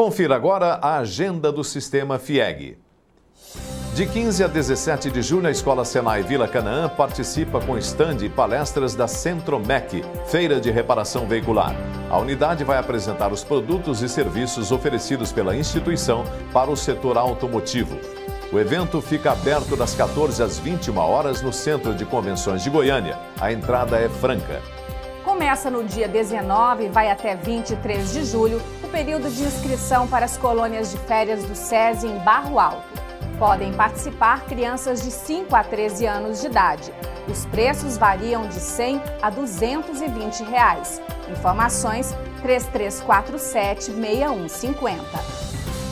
Confira agora a agenda do Sistema FIEG. De 15 a 17 de julho, a Escola Senai Vila Canaã participa com stand e palestras da Centromec, Feira de Reparação Veicular. A unidade vai apresentar os produtos e serviços oferecidos pela instituição para o setor automotivo. O evento fica aberto das 14 às 21 horas no Centro de Convenções de Goiânia. A entrada é franca. Começa no dia 19 e vai até 23 de julho o período de inscrição para as colônias de férias do SESI em Barro Alto. Podem participar crianças de 5 a 13 anos de idade. Os preços variam de 100 a 220 reais. Informações 3347 6150.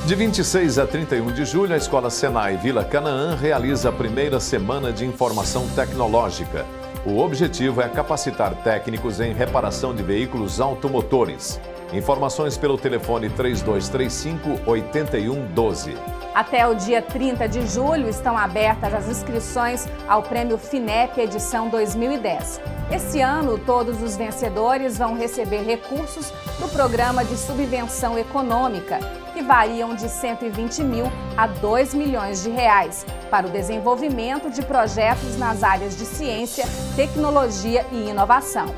De 26 a 31 de julho, a Escola Senai Vila Canaã realiza a primeira semana de informação tecnológica. O objetivo é capacitar técnicos em reparação de veículos automotores. Informações pelo telefone 3235 8112. Até o dia 30 de julho estão abertas as inscrições ao Prêmio FINEP Edição 2010. Esse ano, todos os vencedores vão receber recursos do Programa de Subvenção Econômica, que variam de 120 mil a 2 milhões de reais, para o desenvolvimento de projetos nas áreas de ciência, tecnologia e inovação.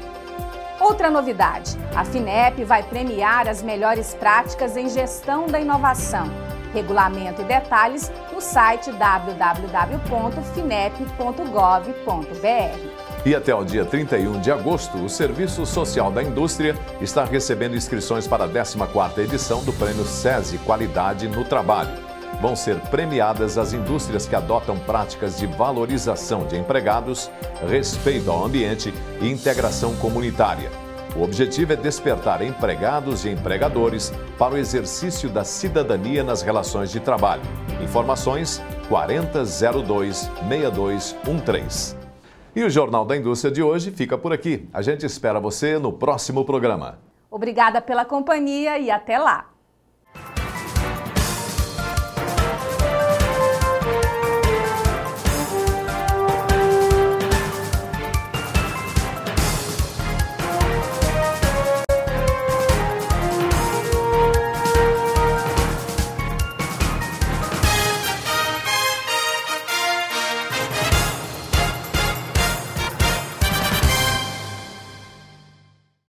Outra novidade: a FINEP vai premiar as melhores práticas em gestão da inovação. Regulamento e detalhes no site www.finep.gov.br. E até o dia 31 de agosto, o Serviço Social da Indústria está recebendo inscrições para a 14ª edição do Prêmio SESI Qualidade no Trabalho vão ser premiadas as indústrias que adotam práticas de valorização de empregados, respeito ao ambiente e integração comunitária. O objetivo é despertar empregados e empregadores para o exercício da cidadania nas relações de trabalho. Informações 4002-6213. E o Jornal da Indústria de hoje fica por aqui. A gente espera você no próximo programa. Obrigada pela companhia e até lá!